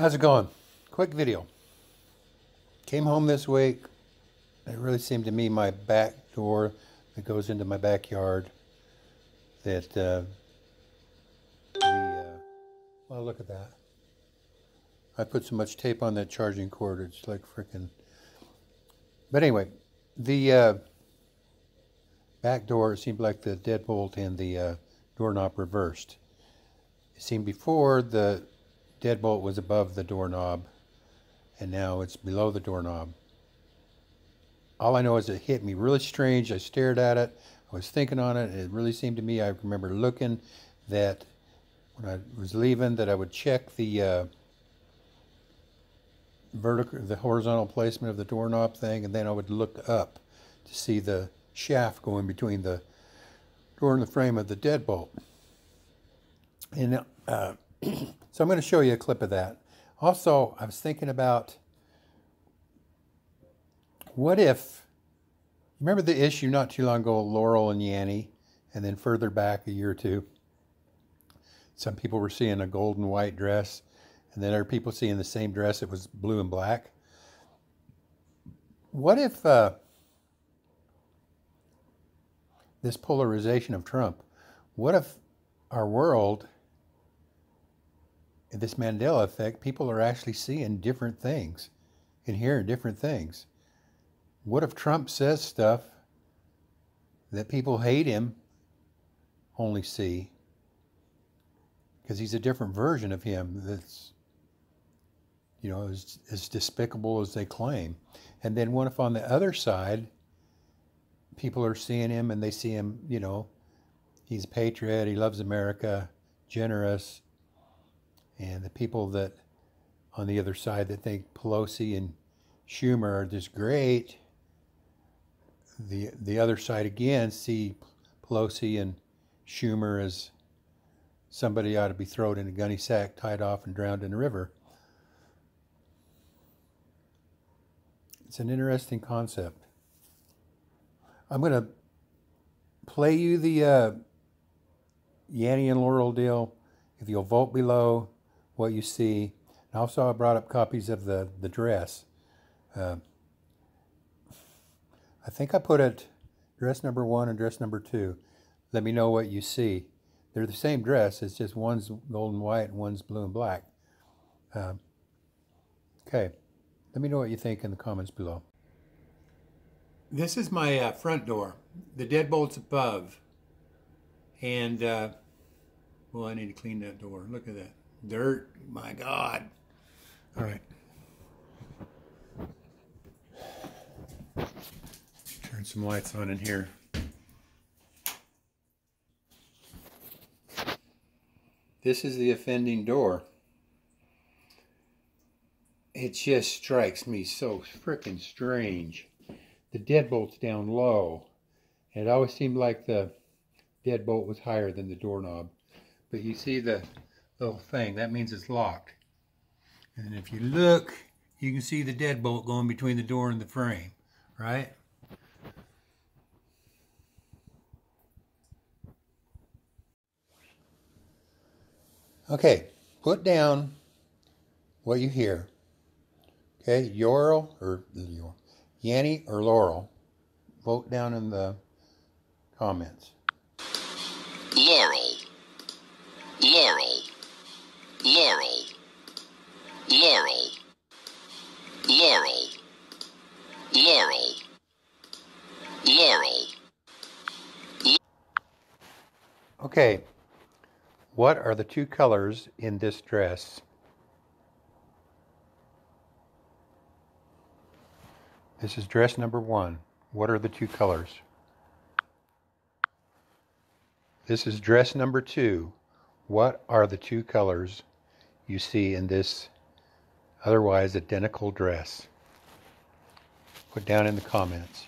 How's it going? Quick video. Came home this week. It really seemed to me my back door that goes into my backyard that uh, the, uh, well, look at that. I put so much tape on that charging cord, it's like freaking. But anyway, the uh, back door seemed like the deadbolt and the uh, doorknob reversed. It seemed before the deadbolt was above the doorknob and now it's below the doorknob. All I know is it hit me really strange. I stared at it. I was thinking on it. It really seemed to me, I remember looking that when I was leaving that I would check the uh, vertical, the horizontal placement of the doorknob thing, and then I would look up to see the shaft going between the door and the frame of the deadbolt. And uh, so I'm going to show you a clip of that. Also, I was thinking about what if, remember the issue not too long ago, Laurel and Yanny, and then further back a year or two, some people were seeing a gold and white dress, and then other people seeing the same dress, it was blue and black. What if uh, this polarization of Trump, what if our world this Mandela effect, people are actually seeing different things and hearing different things. What if Trump says stuff that people hate him only see because he's a different version of him that's you know as, as despicable as they claim and then what if on the other side people are seeing him and they see him you know he's a patriot he loves america generous and the people that on the other side that think Pelosi and Schumer are just great, the the other side again see Pelosi and Schumer as somebody ought to be thrown in a gunny sack, tied off, and drowned in a river. It's an interesting concept. I'm going to play you the uh, Yanny and Laurel deal. If you'll vote below, what you see. And also, I brought up copies of the, the dress. Uh, I think I put it dress number one and dress number two. Let me know what you see. They're the same dress, it's just one's gold and white and one's blue and black. Uh, okay, let me know what you think in the comments below. This is my uh, front door. The deadbolt's above. And, uh, well, I need to clean that door. Look at that. Dirt, my God. All right. Turn some lights on in here. This is the offending door. It just strikes me so freaking strange. The deadbolt's down low. And it always seemed like the deadbolt was higher than the doorknob. But you see the little thing. That means it's locked. And if you look, you can see the deadbolt going between the door and the frame, right? Okay, put down what you hear. Okay, Yorl or Yanny or Laurel, vote down in the comments. Laurel. Laurel. Laurel. Laurel. Laurel. Laurel. Laurel. Okay, what are the two colors in this dress? This is dress number one. What are the two colors? This is dress number two. What are the two colors you see in this otherwise identical dress? Put down in the comments.